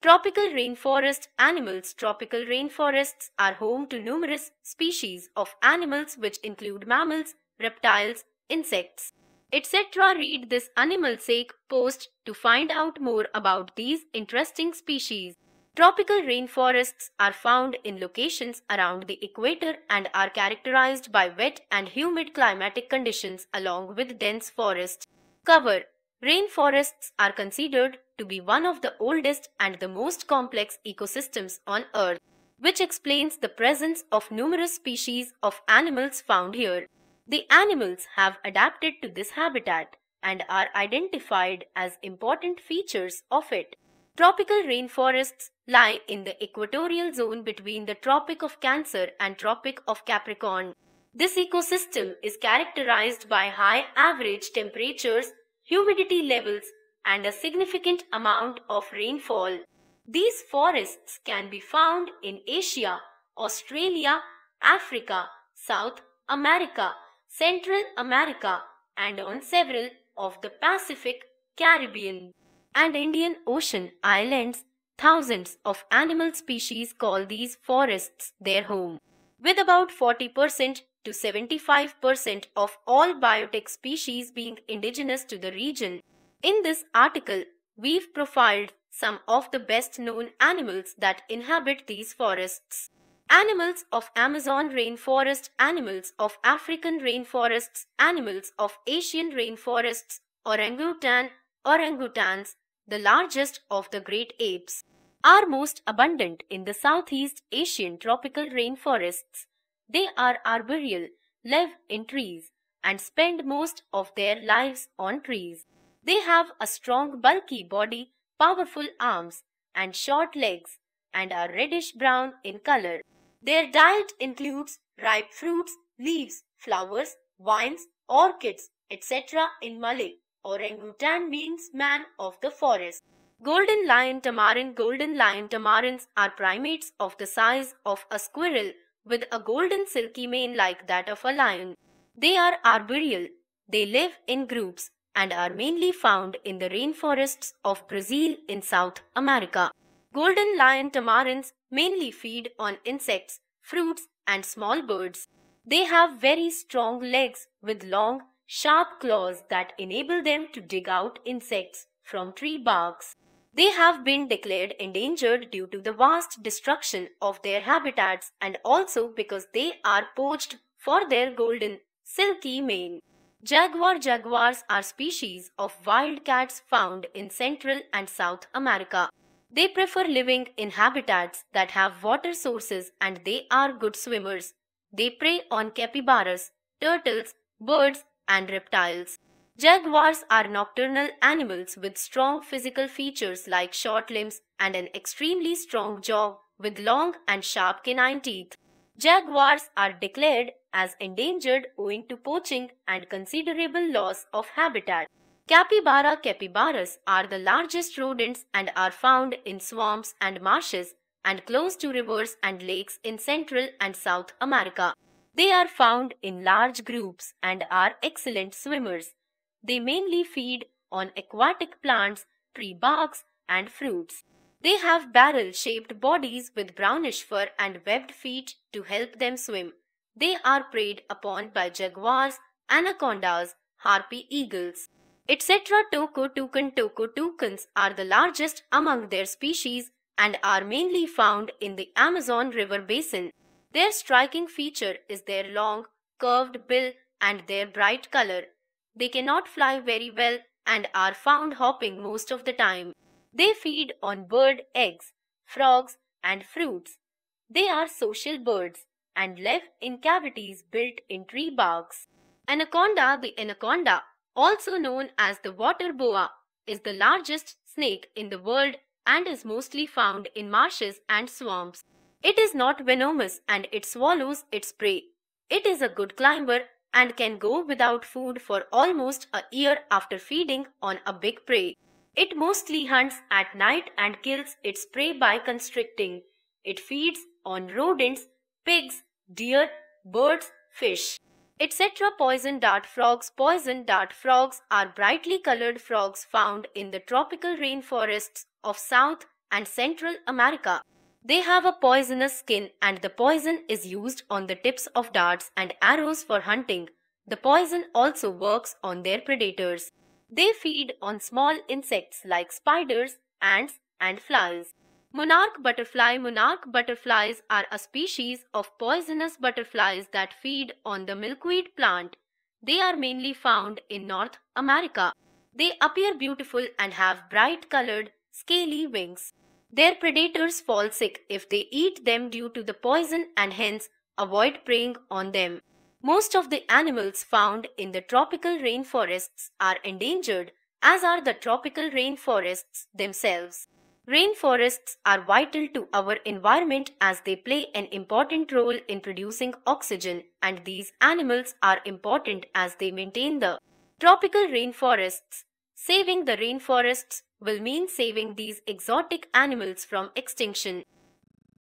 Tropical rainforest animals Tropical rainforests are home to numerous species of animals which include mammals, reptiles, insects, etc. Read this AnimalSake post to find out more about these interesting species. Tropical rainforests are found in locations around the equator and are characterized by wet and humid climatic conditions along with dense forest cover. Rainforests are considered to be one of the oldest and the most complex ecosystems on Earth, which explains the presence of numerous species of animals found here. The animals have adapted to this habitat and are identified as important features of it. Tropical rainforests lie in the equatorial zone between the Tropic of Cancer and Tropic of Capricorn. This ecosystem is characterized by high average temperatures, humidity levels, and a significant amount of rainfall. These forests can be found in Asia, Australia, Africa, South America, Central America, and on several of the Pacific, Caribbean, and Indian Ocean islands, thousands of animal species call these forests their home. With about 40% to 75% of all biotic species being indigenous to the region. In this article, we've profiled some of the best known animals that inhabit these forests. Animals of Amazon rainforest, animals of African rainforests, animals of Asian rainforests, orangutan, orangutans, the largest of the great apes, are most abundant in the Southeast Asian tropical rainforests. They are arboreal, live in trees, and spend most of their lives on trees. They have a strong bulky body, powerful arms, and short legs, and are reddish brown in color. Their diet includes ripe fruits, leaves, flowers, vines, orchids, etc. in Malay. Orangutan means man of the forest. Golden lion tamarin Golden lion tamarins are primates of the size of a squirrel with a golden silky mane like that of a lion. They are arboreal. They live in groups and are mainly found in the rainforests of Brazil in South America. Golden lion tamarins mainly feed on insects, fruits and small birds. They have very strong legs with long, sharp claws that enable them to dig out insects from tree barks. They have been declared endangered due to the vast destruction of their habitats and also because they are poached for their golden, silky mane. Jaguar jaguars are species of wild cats found in Central and South America. They prefer living in habitats that have water sources and they are good swimmers. They prey on capybaras, turtles, birds, and reptiles. Jaguars are nocturnal animals with strong physical features like short limbs and an extremely strong jaw with long and sharp canine teeth. Jaguars are declared as endangered owing to poaching and considerable loss of habitat. Capybara capybaras are the largest rodents and are found in swamps and marshes and close to rivers and lakes in Central and South America. They are found in large groups and are excellent swimmers. They mainly feed on aquatic plants, tree barks, and fruits. They have barrel-shaped bodies with brownish fur and webbed feet to help them swim. They are preyed upon by jaguars, anacondas, harpy eagles, etc. Toco toucan Toco toucans are the largest among their species and are mainly found in the Amazon River basin. Their striking feature is their long, curved bill and their bright color. They cannot fly very well and are found hopping most of the time. They feed on bird eggs, frogs, and fruits. They are social birds and live in cavities built in tree barks. Anaconda The anaconda, also known as the water boa, is the largest snake in the world and is mostly found in marshes and swamps. It is not venomous and it swallows its prey. It is a good climber and can go without food for almost a year after feeding on a big prey. It mostly hunts at night and kills its prey by constricting. It feeds on rodents, pigs, deer, birds, fish, etc. Poison dart frogs Poison dart frogs are brightly colored frogs found in the tropical rainforests of South and Central America. They have a poisonous skin and the poison is used on the tips of darts and arrows for hunting. The poison also works on their predators. They feed on small insects like spiders, ants, and flies. Monarch butterfly Monarch butterflies are a species of poisonous butterflies that feed on the milkweed plant. They are mainly found in North America. They appear beautiful and have bright colored, scaly wings. Their predators fall sick if they eat them due to the poison and hence avoid preying on them. Most of the animals found in the tropical rainforests are endangered, as are the tropical rainforests themselves. Rainforests are vital to our environment as they play an important role in producing oxygen and these animals are important as they maintain the tropical rainforests. Saving the rainforests will mean saving these exotic animals from extinction.